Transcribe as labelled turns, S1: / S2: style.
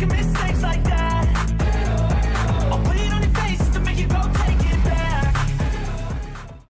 S1: make a mistake